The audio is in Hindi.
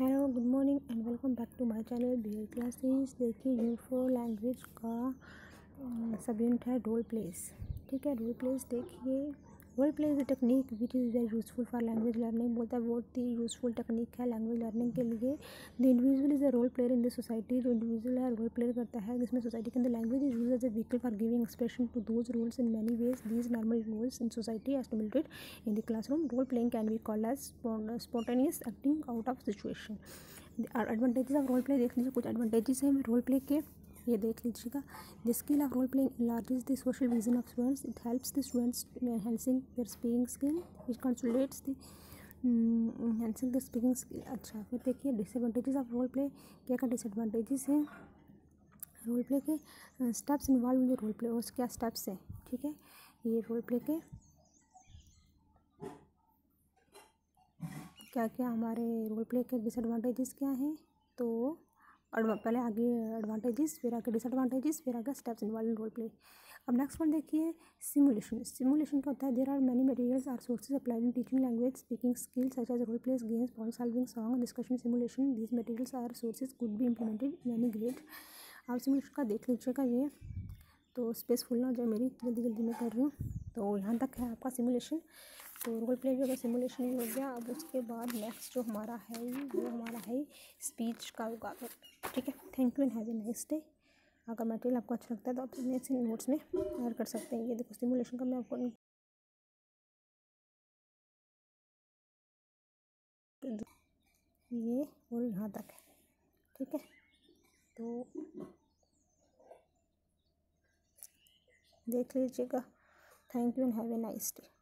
Hello good morning and welcome back to my channel BL classes देखिए फोर लैंग्वेज का सब यूनिट है रोल प्लेस ठीक है रोल प्लेस देखिए। Role play is technique which is very useful for language learning बोलता है बहुत ही यूजफुल टेक्निक है लैंग्वेज लर्निंग के लिए। The individual is a role player in the society जो इंडिविजुअल है रोल प्ले करता है, जिसमें सोसाइटी के अंदर language is use as a vehicle for giving expression to those roles in many ways these normal roles in society estimated in the classroom role playing can be called as spontaneous acting out of situation advantages of role play देख लीजिए, कुछ एडवांटेजेस हैं। रोल प्ले के ये देख लीजिएगा। The skill of role playing larges the social vision of students it helps the students enhancing their speaking skill it consolidates the enhancing the speaking skill अच्छा फिर देखिए डिसएडवांटेजेस ऑफ़ रोल प्ले क्या क्या डिसएडवांटेजेस हैं? रोल प्ले के steps involve in the role play उस क्या स्टेप्स हैं? ठीक है? ये रोल प्ले के क्या क्या हमारे रोल प्ले के डिसएडवांटेजेस क्या हैं? तो पहले आगे एडवांटेजेस फिर आगे डिसएडवांटेजेस फिर आगे steps involve in role play अब नेक्स्ट वन देखिए सिमुलेशन सिमुलेशन क्या होता है? There are many materials are sources applied in teaching language speaking skills such as role plays games problem solving song discussion simulation these materials are sources could भी इंप्लीमेंटेड इन ग्रेट आप सिमुलेशन का देख लीजिएगा ये। तो स्पेस फुल ना हो जाए मेरी, जल्दी जल्दी मैं कर रही हूँ। तो यहाँ तक है आपका सिमुलेशन तो रोल प्ले जो है सिमुलेशन हो गया। अब उसके बाद नेक्स्ट जो हमारा है, वो हमारा है स्पीच का होगा ठीक है? Thank you and have a nice day अगर मटेरियल आपको अच्छा लगता है तो आप अपने नोट्स में ऐड कर सकते हैं। ये देखो सिमुलेशन का मैं आपको ये और यहाँ तक है। ठीक है तो देख लीजिएगा। Thank you and have a nice day.